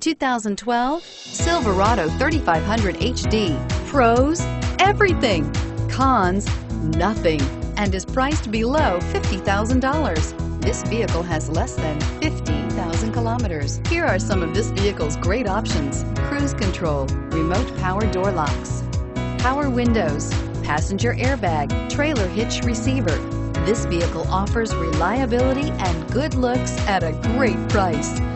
2012 Silverado 3500 HD. Pros, everything. Cons, nothing. And is priced below $50,000. This vehicle has less than 15,000 kilometers. Here are some of this vehicle's great options. Cruise control, remote power door locks, power windows, passenger airbag, trailer hitch receiver. This vehicle offers reliability and good looks at a great price.